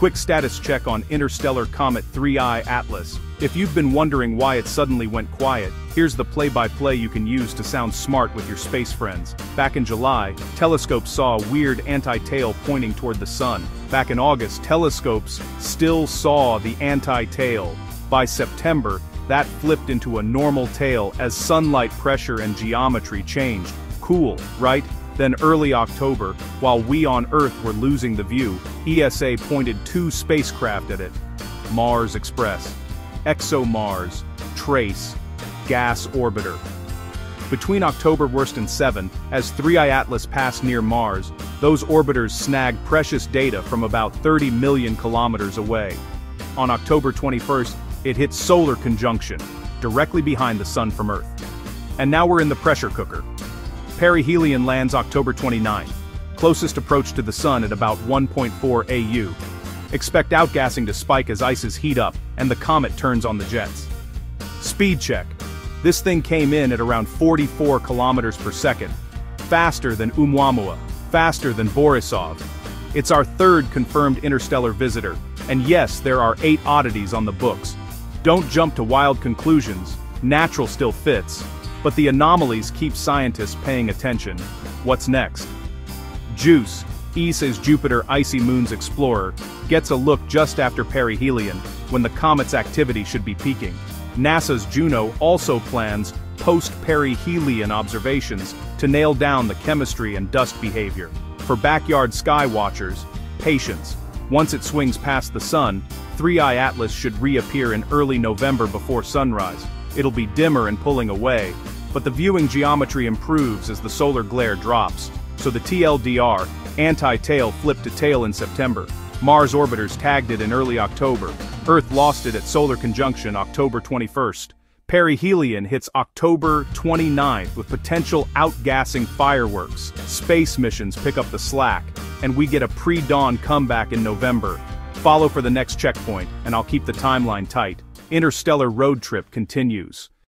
Quick status check on interstellar comet 3I Atlas. If you've been wondering why it suddenly went quiet, here's the play-by-play you can use to sound smart with your space friends. Back in July, telescopes saw a weird anti-tail pointing toward the sun. Back in August, telescopes still saw the anti-tail. By September, that flipped into a normal tail as sunlight pressure and geometry changed. Cool, right? Then early October, while we on Earth were losing the view, ESA pointed two spacecraft at it. Mars Express. ExoMars. Trace. Gas Orbiter. Between October 1st and 7, as 3I Atlas passed near Mars, those orbiters snagged precious data from about 30 million kilometers away. On October 21st, it hit solar conjunction, directly behind the sun from Earth. And now we're in the pressure cooker. Perihelion lands October 29, closest approach to the sun at about 1.4 AU. Expect outgassing to spike as ices heat up and the comet turns on the jets. Speed check. This thing came in at around 44 kilometers per second. Faster than Oumuamua, faster than Borisov. It's our third confirmed interstellar visitor, and yes, there are eight oddities on the books. Don't jump to wild conclusions, natural still fits, but the anomalies keep scientists paying attention. What's next? JUICE, ESA's Jupiter Icy Moons Explorer, gets a look just after perihelion, when the comet's activity should be peaking. NASA's Juno also plans post-perihelion observations to nail down the chemistry and dust behavior. For backyard sky watchers, patience. Once it swings past the sun, 3I Atlas should reappear in early November before sunrise. It'll be dimmer and pulling away, but the viewing geometry improves as the solar glare drops, so the TLDR, anti-tail flipped to tail in September. Mars orbiters tagged it in early October. Earth lost it at solar conjunction October 21st. Perihelion hits October 29th with potential outgassing fireworks. Space missions pick up the slack, and we get a pre-dawn comeback in November. Follow for the next checkpoint, and I'll keep the timeline tight. Interstellar road trip continues.